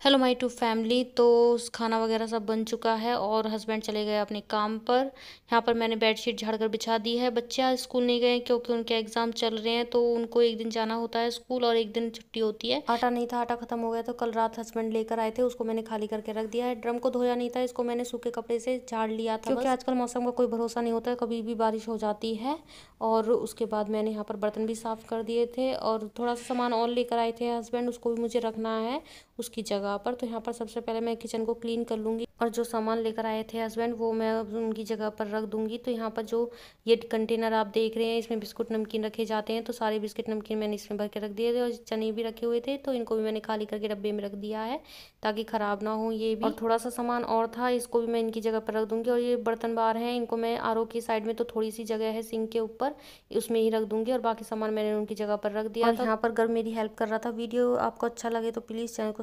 Hello my to family तो खाना वगैरह सब बन चुका है और हस्बैंड चले गए अपने काम पर। यहाँ पर मैंने बेडशीट झाड़ कर बिछा दी है। बच्चे आज स्कूल नहीं गए क्योंकि उनके एग्ज़ाम चल रहे हैं तो उनको एक दिन जाना होता है स्कूल और एक दिन छुट्टी होती है। आटा नहीं था आटा खत्म हो गया तो कल रात हस्बैंड लेकर आए थे उसको मैंने खाली करके रख दिया है। ड्रम को धोया नहीं था इसको मैंने सूखे कपड़े से झाड़ लिया था क्योंकि आजकल मौसम का कोई भरोसा नहीं होता कभी भी बारिश हो जाती है। और उसके बाद मैंने यहाँ पर बर्तन भी साफ़ कर दिए थे और थोड़ा सा सामान और लेकर आए थे हस्बैंड उसको भी मुझे रखना है उसकी जगह। पर तो यहाँ पर सबसे पहले मैं किचन को क्लीन कर लूँगी और जो सामान लेकर आए थे हस्बैंड वो मैं उनकी जगह पर रख दूँगी। तो यहाँ पर जो ये कंटेनर आप देख रहे हैं इसमें बिस्कुट नमकीन रखे जाते हैं तो सारे बिस्किट नमकीन मैंने इसमें भर के रख दिए थे और चने भी रखे हुए थे तो इनको भी मैंने खाली करके डब्बे में रख दिया है ताकि ख़राब ना हो ये भी। और थोड़ा सा सामान और था इसको भी मैं इनकी जगह पर रख दूँगी और ये बर्तन बार हैं इनको मैं आर की साइड में तो थोड़ी सी जगह है सिंक के ऊपर उसमें ही रख दूँगी और बाकी सामान मैंने उनकी जगह पर रख दिया और यहाँ पर घर मेरी हेल्प कर रहा था वीडियो आपको अच्छा लगे तो प्लीज़ चैनल को